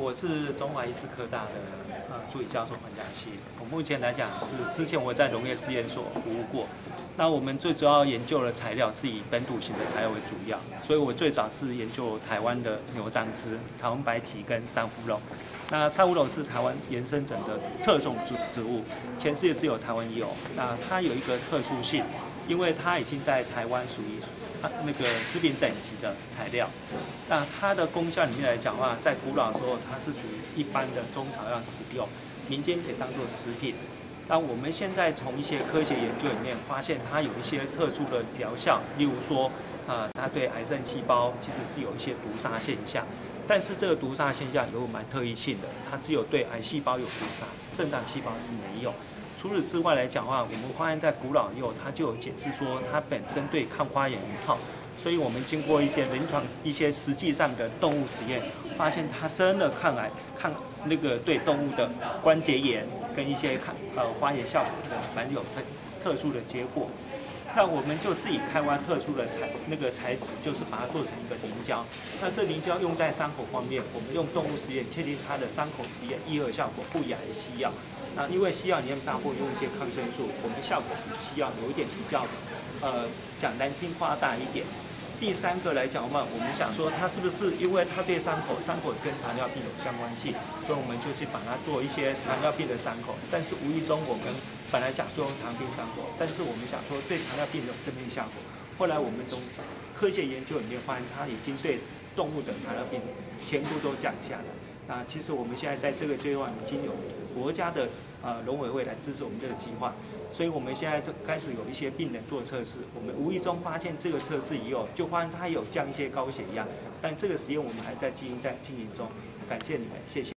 我是中华医师科大的呃助理教授黄家琪。我目前来讲是之前我在农业试验所服务过。那我们最主要研究的材料是以本土型的材料为主要，所以我最早是研究台湾的牛樟芝、台湾白芪跟珊瑚龙。那珊瑚龙是台湾原生种的特种植植物，全世界只有台湾有。那它有一个特殊性，因为它已经在台湾属于那个食品等级的材料。那它的功效里面来讲的话，在古老的时候它是属于一般的中草药使用，民间可以当做食品。那我们现在从一些科学研究里面发现，它有一些特殊的疗效，例如说，啊，它对癌症细胞其实是有一些毒杀现象，但是这个毒杀现象有蛮特异性的，它只有对癌细胞有毒杀，正常细胞是没有。除此之外来讲的话，我们发现在古老以后，它就有解释说，它本身对抗花眼很好。所以我们经过一些临床、一些实际上的动物实验，发现它真的看来、抗那个对动物的关节炎跟一些抗呃花眼效果的蛮有特特殊的结果。那我们就自己开挖特殊的材那个材质，就是把它做成一个凝胶。那这凝胶用在伤口方面，我们用动物实验确定它的伤口实验愈合效果不亚于西药。那因为西药里面大部分用一些抗生素，我们效果比西药有一点比较呃讲难听夸大一点。第三个来讲的话，我们想说它是不是因为它对伤口，伤口跟糖尿病有相关性，所以我们就去把它做一些糖尿病的伤口。但是无意中我们本来想做糖尿病伤口，但是我们想说对糖尿病有正面效果。后来我们从科学研究里面发现，它已经对动物的糖尿病全部都降下来。啊其实我们现在在这个阶段已经有国家的呃农委会来支持我们这个计划。所以我们现在就开始有一些病人做测试，我们无意中发现这个测试以后，就发现他有降一些高血压，但这个实验我们还在进行在进行中。感谢你们，谢谢。